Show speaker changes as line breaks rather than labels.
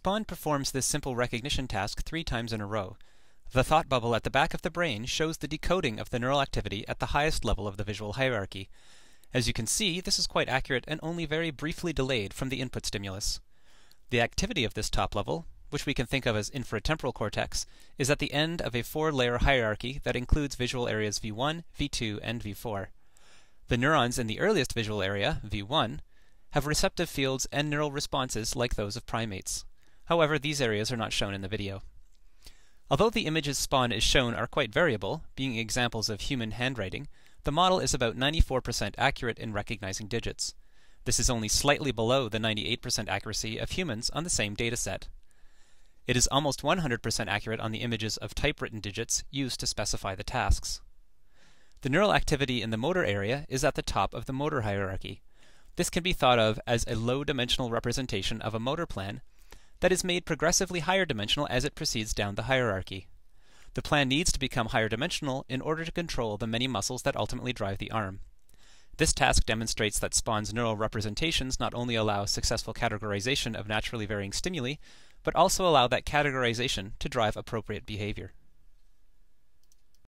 Spaun performs this simple recognition task three times in a row. The thought bubble at the back of the brain shows the decoding of the neural activity at the highest level of the visual hierarchy. As you can see, this is quite accurate and only very briefly delayed from the input stimulus. The activity of this top level, which we can think of as inferotemporal cortex, is at the end of a four-layer hierarchy that includes visual areas V1, V2, and V4. The neurons in the earliest visual area, V1, have receptive fields and neural responses like those of primates. However, these areas are not shown in the video. Although the images Spaun is shown are quite variable, being examples of human handwriting, the model is about 94% accurate in recognizing digits. This is only slightly below the 98% accuracy of humans on the same dataset. It is almost 100% accurate on the images of typewritten digits used to specify the tasks. The neural activity in the motor area is at the top of the motor hierarchy. This can be thought of as a low-dimensional representation of a motor plan that is made progressively higher dimensional as it proceeds down the hierarchy. The plan needs to become higher dimensional in order to control the many muscles that ultimately drive the arm. This task demonstrates that Spaun's neural representations not only allow successful categorization of naturally varying stimuli, but also allow that categorization to drive appropriate behavior.